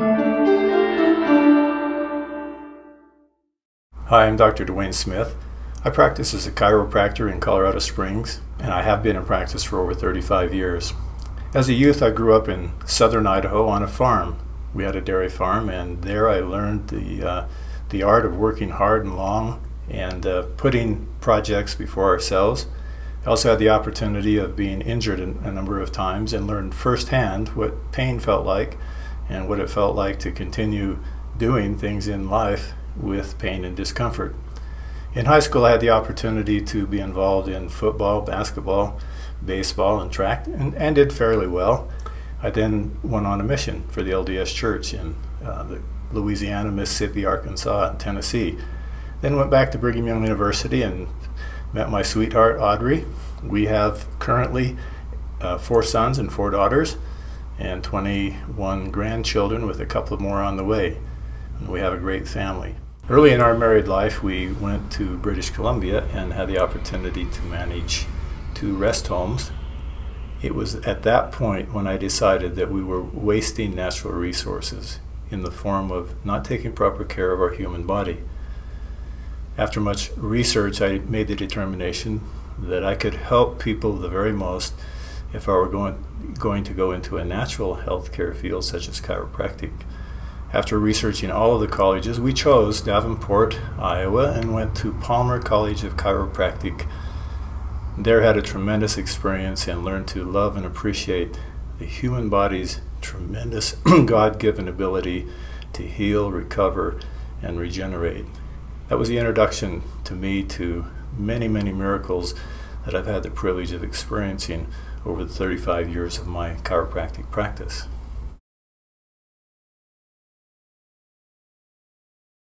Hi, I'm Dr. Duane Smith. I practice as a chiropractor in Colorado Springs, and I have been in practice for over 35 years. As a youth, I grew up in southern Idaho on a farm. We had a dairy farm, and there I learned the, uh, the art of working hard and long and uh, putting projects before ourselves. I also had the opportunity of being injured a number of times and learned firsthand what pain felt like and what it felt like to continue doing things in life with pain and discomfort. In high school, I had the opportunity to be involved in football, basketball, baseball, and track, and, and did fairly well. I then went on a mission for the LDS Church in uh, Louisiana, Mississippi, Arkansas, and Tennessee. Then went back to Brigham Young University and met my sweetheart, Audrey. We have currently uh, four sons and four daughters, and 21 grandchildren with a couple more on the way. And we have a great family. Early in our married life, we went to British Columbia and had the opportunity to manage two rest homes. It was at that point when I decided that we were wasting natural resources in the form of not taking proper care of our human body. After much research, I made the determination that I could help people the very most if I were going, going to go into a natural health care field such as chiropractic. After researching all of the colleges, we chose Davenport, Iowa, and went to Palmer College of Chiropractic. There had a tremendous experience and learned to love and appreciate the human body's tremendous God-given ability to heal, recover, and regenerate. That was the introduction to me to many, many miracles that I've had the privilege of experiencing over the 35 years of my chiropractic practice.